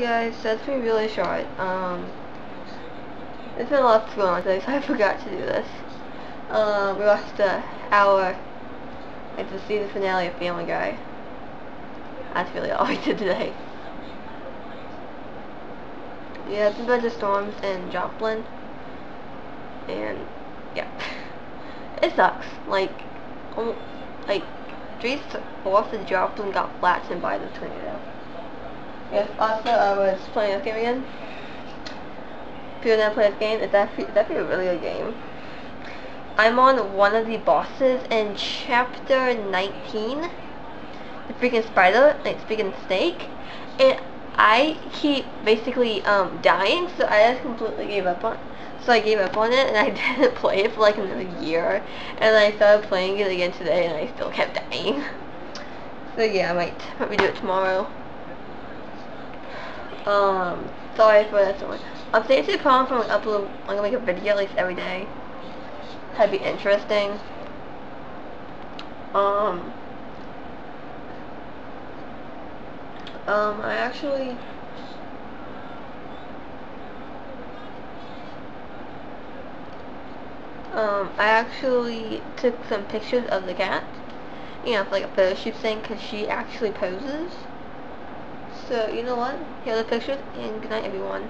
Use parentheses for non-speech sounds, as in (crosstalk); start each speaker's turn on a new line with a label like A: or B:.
A: guys, that's been really short. Um, there's been a lot going on today, (laughs) so I forgot to do this. Um, we watched the hour, like the season finale of Family Guy. That's really all (laughs) we did today. Yeah, it's a bunch of storms in Joplin, and yeah, (laughs) it sucks. Like, um, like, streets off of Joplin got flattened by the tornado. Yes, also I was playing this game again. If you never play this game, it's actually, it's a really good game. I'm on one of the bosses in chapter 19. The freaking spider, like freaking snake. And I keep basically um, dying, so I just completely gave up on so I gave up on it and I (laughs) didn't play it for like another year and I started playing it again today and I still kept dying. (laughs) So yeah, I might probably do it tomorrow. Um, sorry for that one. I'm seriously planning for like upload, I'm gonna make a video at least every day. That'd be interesting. Um, um, I actually, um, I actually took some pictures of the cat, you know, for like a photo shoot thing, because she actually poses. So, you know what? Here are the pictures, and good night, everyone.